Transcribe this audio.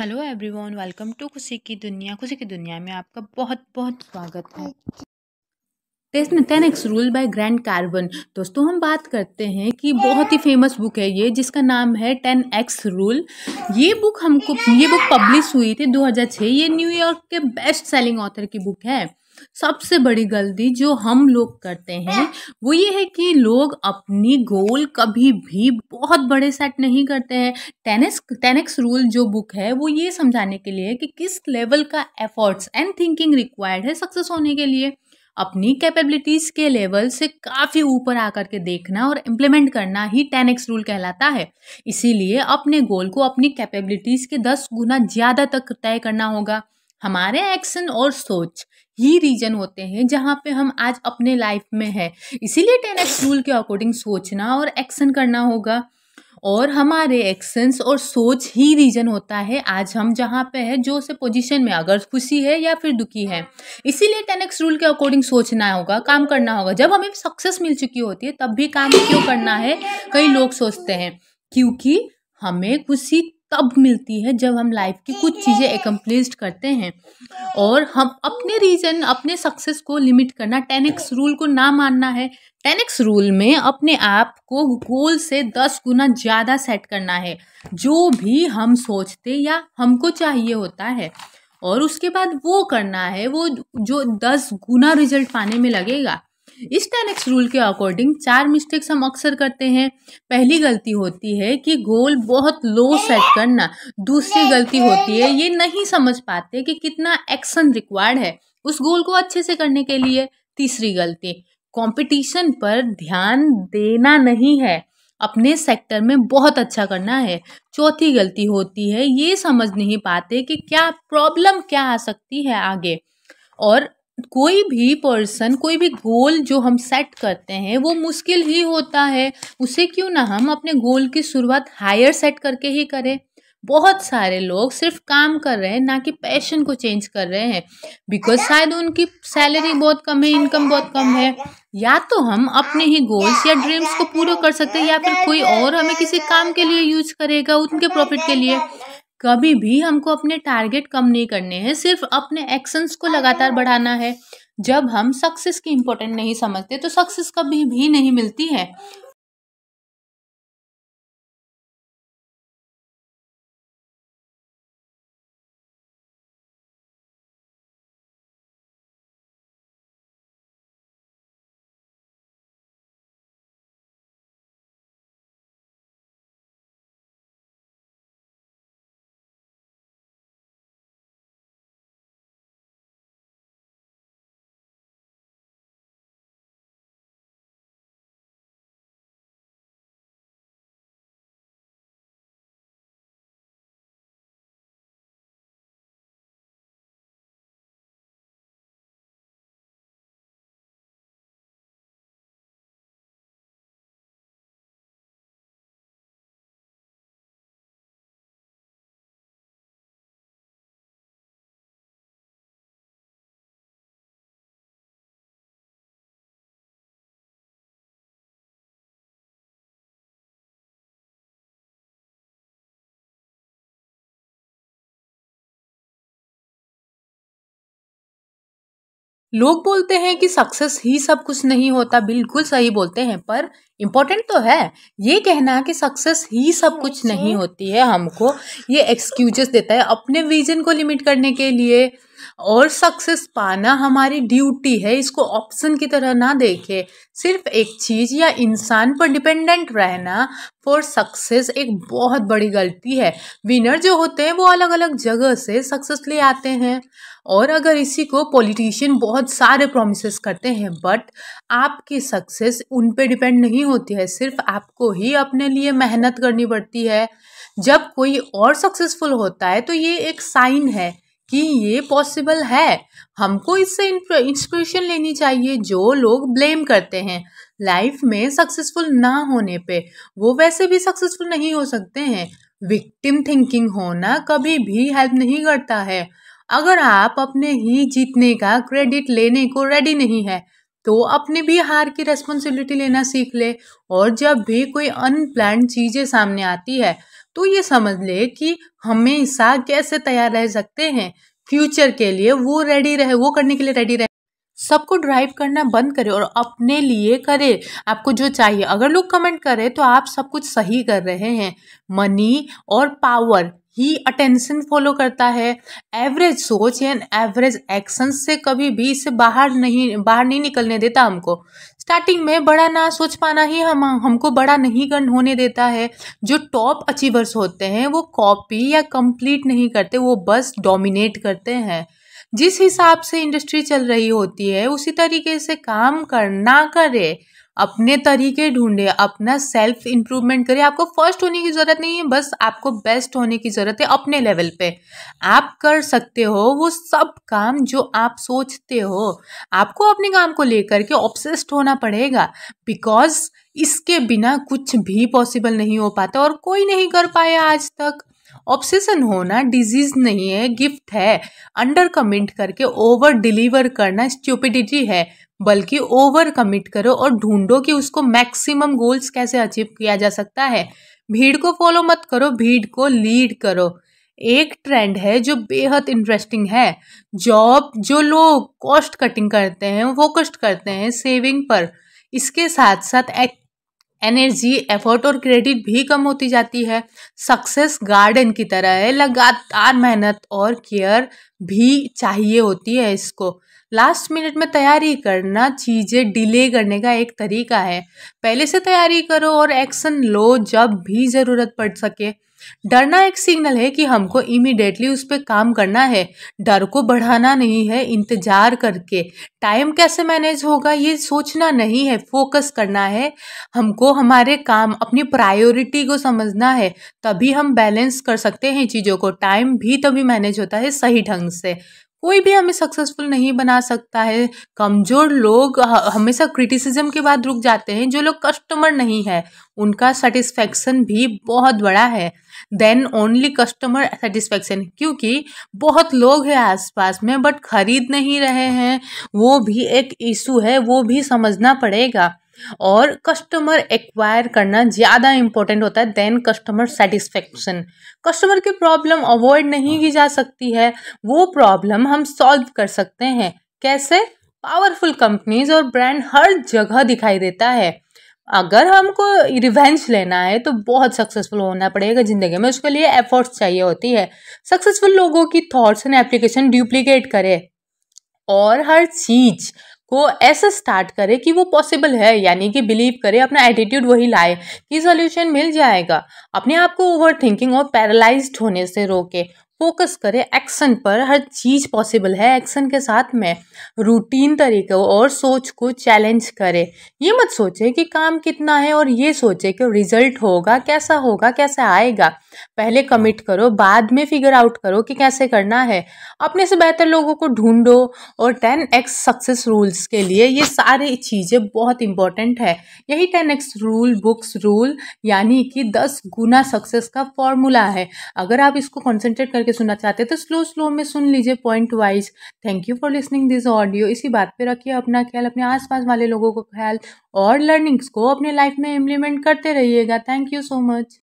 Hello everyone welcome to खुशी की दुनिया खुशी की दुनिया में आपका बहुत बहुत स्वागत है। Test ten x rule by Grant Cardone दोस्तों, हम बात करते हैं कि बहुत ही फ़ेमस बुक है ये, जिसका नाम है टेन एक्स रूल ये बुक हमको, ये बुक पब्लिश हुई थी 2006 ये न्यूयॉर्क के बेस्ट सेलिंग ऑथर की बुक है। सबसे बड़ी गलती जो हम लोग करते हैं, वो ये है कि लोग अपनी गोल कभी भी बहुत बड़े सेट नहीं करते हैं। Ten x, ten x rule जो बुक है, वो ये समझाने के लिए है कि किस लेवल का एफर्ट्स एंड थिंकिंग रिक्वायर्ड है सक्सेस होने के लिए। अपनी कैपेबिलिटीज़ के लेवल से काफ़ी ऊपर आकर के देखना और इम्प्लीमेंट करना ही टेन एक्स रूल कहलाता है। इसीलिए अपने गोल को अपनी कैपेबिलिटीज़ के दस गुना ज़्यादा तक तय करना होगा। हमारे एक्शन और सोच ही रीजन होते हैं जहाँ पे हम आज अपने लाइफ में है। इसीलिए टेन एक्स रूल के अकॉर्डिंग सोचना और एक्शन करना होगा। और हमारे एक्शंस और सोच ही रीजन होता है आज हम जहाँ पे है, जो से पोजीशन में अगर खुशी है या फिर दुखी है। इसीलिए टेन एक्स रूल के अकॉर्डिंग सोचना होगा, काम करना होगा। जब हमें सक्सेस मिल चुकी होती है, तब भी काम क्यों करना है? कई लोग सोचते हैं, क्योंकि हमें खुशी तब मिलती है जब हम लाइफ की कुछ चीज़ें एकम्प्लिस्ड करते हैं। और हम अपने रीजन अपने सक्सेस को लिमिट करना टेन एक्स रूल को ना मानना है। टेन एक्स रूल में अपने आप को गोल से दस गुना ज़्यादा सेट करना है। जो भी हम सोचते या हमको चाहिए होता है। और उसके बाद वो करना है, वो जो दस गुना रिज़ल्ट पाने में लगेगा। इस टेन एक्स रूल के अकॉर्डिंग चार मिस्टेक्स हम अक्सर करते हैं। पहली गलती होती है कि गोल बहुत लो सेट करना। दूसरी गलती होती है, ये नहीं समझ पाते कि कितना एक्शन रिक्वायर्ड है उस गोल को अच्छे से करने के लिए। तीसरी गलती कंपटीशन पर ध्यान देना नहीं है। अपने सेक्टर में बहुत अच्छा करना है। चौथी गलती होती है, ये समझ नहीं पाते कि क्या प्रॉब्लम क्या आ सकती है आगे। और कोई भी पर्सन कोई भी गोल जो हम सेट करते हैं, वो मुश्किल ही होता है। उसे क्यों ना हम अपने गोल की शुरुआत हायर सेट करके ही करें? बहुत सारे लोग सिर्फ़ काम कर रहे हैं, ना कि पैशन को चेंज कर रहे हैं। बिकॉज़ शायद उनकी सैलरी बहुत कम है इनकम बहुत कम है। या तो हम अपने ही गोल्स या ड्रीम्स को पूरा कर सकते हैं, या फिर कोई और हमें किसी काम के लिए यूज़ करेगा, उनके प्रॉफिट के लिए। कभी भी हमको अपने टारगेट कम नहीं करने हैं, सिर्फ़ अपने एक्शंस को लगातार बढ़ाना है। जब हम सक्सेस की इम्पोर्टेंट नहीं समझते तो सक्सेस कभी भी नहीं मिलती है। लोग बोलते हैं कि सक्सेस ही सब कुछ नहीं होता बिल्कुल सही बोलते हैं पर इम्पोर्टेंट तो है। ये कहना कि सक्सेस ही सब कुछ नहीं होती है हमको ये एक्सक्यूजेस देता है अपने विजन को लिमिट करने के लिए। और सक्सेस पाना हमारी ड्यूटी है इसको ऑप्शन की तरह ना देखे। सिर्फ़ एक चीज़ या इंसान पर डिपेंडेंट रहना फॉर सक्सेस एक बहुत बड़ी गलती है। विनर जो होते हैं वो अलग अलग जगह से सक्सेस ले आते हैं। और अगर इसी को पॉलिटिशियन बहुत सारे प्रोमिस करते हैं बट आपकी सक्सेस उन पे डिपेंड नहीं होती है, सिर्फ़ आपको ही अपने लिए मेहनत करनी पड़ती है। जब कोई और सक्सेसफुल होता है तो ये एक साइन है कि ये पॉसिबल है। हमको इससे इंस्पिरेशन लेनी चाहिए, जो लोग ब्लेम करते हैं। लाइफ में सक्सेसफुल ना होने पे वो वैसे भी सक्सेसफुल नहीं हो सकते हैं। विक्टिम थिंकिंग होना कभी भी हेल्प नहीं करता है। अगर आप अपने ही जीतने का क्रेडिट लेने को रेडी नहीं है तो अपने भी हार की रेस्पॉन्सिबिलिटी लेना सीख ले। और जब भी कोई अनप्लान चीज़ें सामने आती है तो ये समझ ले कि हमेशा कैसे तैयार रह सकते हैं। फ्यूचर के लिए वो रेडी रहे, वो करने के लिए रेडी रहे। सबको ड्राइव करना बंद करें और अपने लिए करें। आपको जो चाहिए, अगर लोग कमेंट करें तो आप सब कुछ सही कर रहे हैं। मनी और पावर ही अटेंशन फॉलो करता है। एवरेज सोच एंड एवरेज एक्शन से कभी भी इसे बाहर नहीं बाहर नहीं निकलने देता हमको। स्टार्टिंग में बड़ा ना सोच पाना ही हम, हमको बड़ा नहीं कर होने देता है। जो टॉप अचीवर्स होते हैं, वो कॉपी या कंप्लीट नहीं करते, वो बस डोमिनेट करते हैं। जिस हिसाब से इंडस्ट्री चल रही होती है, उसी तरीके से काम करना करे। अपने तरीके ढूंढे, अपना सेल्फ इम्प्रूवमेंट करिए आपको फ़र्स्ट होने की ज़रूरत नहीं है, बस आपको बेस्ट होने की ज़रूरत है अपने लेवल पे। आप कर सकते हो वो सब काम जो आप सोचते हो। आपको अपने काम को लेकर के ऑब्सेस्ड होना पड़ेगा बिकॉज़ इसके बिना कुछ भी पॉसिबल नहीं हो पाता और कोई नहीं कर पाया आज तक। ऑब्सेशन होना डिज़ीज़ नहीं है गिफ्ट है। अंडर कमेंट करके ओवर डिलीवर करना स्ट्यूपिडिटी है। बल्कि ओवर कमिट करो और ढूंढो कि उसको मैक्सिमम गोल्स कैसे अचीव किया जा सकता है। भीड़ को फॉलो मत करो, भीड़ को लीड करो। एक ट्रेंड है जो बेहद इंटरेस्टिंग है। जॉब जो लोग कॉस्ट कटिंग करते हैं फोकस्ड करते हैं सेविंग पर। इसके साथ साथ एनर्जी एफर्ट और क्रेडिट भी कम होती जाती है। सक्सेस गार्डन की तरह है। लगातार मेहनत और केयर भी चाहिए होती है इसको। लास्ट मिनट में तैयारी करना चीज़ें डिले करने का एक तरीका है। पहले से तैयारी करो और एक्शन लो जब भी ज़रूरत पड़ सके। डरना एक सिग्नल है कि हमको इमिडिएटली उस पर काम करना है। डर को बढ़ाना नहीं है, इंतज़ार करके। टाइम कैसे मैनेज होगा, ये सोचना नहीं है फोकस करना है। हमको हमारे काम, अपनी प्रायोरिटी को समझना है, तभी हम बैलेंस कर सकते हैं चीज़ों को। टाइम भी तभी मैनेज होता है सही ढंग से। कोई भी हमें सक्सेसफुल नहीं बना सकता है। कमज़ोर लोग हमेशा क्रिटिसिज्म के बाद रुक जाते हैं, जो लोग कस्टमर नहीं है। उनका सेटिस्फेक्शन भी बहुत बड़ा है। देन ओनली कस्टमर सेटिस्फेक्शन क्योंकि बहुत लोग हैं आसपास में बट खरीद नहीं रहे हैं, वो भी एक इशू है, वो भी समझना पड़ेगा। और कस्टमर एक्वायर करना ज़्यादा इंपॉर्टेंट होता है देन कस्टमर सेटिस्फेक्शन कस्टमर की प्रॉब्लम अवॉइड नहीं की जा सकती है, वो प्रॉब्लम हम सॉल्व कर सकते हैं। कैसे? पावरफुल कंपनीज़ और ब्रांड हर जगह दिखाई देता है। अगर हमको रिवेंज लेना है तो बहुत सक्सेसफुल होना पड़ेगा ज़िंदगी में। उसके लिए एफर्ट्स चाहिए होती है। सक्सेसफुल लोगों की थॉट्स एंड एप्लीकेशन डुप्लीकेट करे और हर चीज़ को ऐसे स्टार्ट करे कि वो पॉसिबल है, यानी कि बिलीव करे, अपना एटीट्यूड वही लाए कि सोल्यूशन मिल जाएगा। अपने आप को ओवर थिंकिंग और पैरालाइज्ड होने से रोके। फोकस करें एक्शन पर। हर चीज़ पॉसिबल है। एक्शन के साथ में रूटीन तरीके और सोच को चैलेंज करें। ये मत सोचें कि काम कितना है और ये सोचें कि रिज़ल्ट होगा, कैसा होगा, कैसा आएगा। पहले कमिट करो बाद में फिगर आउट करो कि कैसे करना है। अपने से बेहतर लोगों को ढूंढो और टेन एक्स सक्सेस रूल्स के लिए ये सारी चीज़ें बहुत इंपॉर्टेंट है। यही ten X rule books rule यानी कि दस गुना सक्सेस का फॉर्मूला है। अगर आप इसको कॉन्सेंट्रेट करके सुनना चाहते हैं तो स्लो स्लो में सुन लीजिए point wise thank you for listening this audio इसी बात पे रखिए अपना ख्याल अपने आसपास वाले लोगों का ख्याल और लर्निंग्स को अपने लाइफ में इम्प्लीमेंट करते रहिएगा। Thank you so much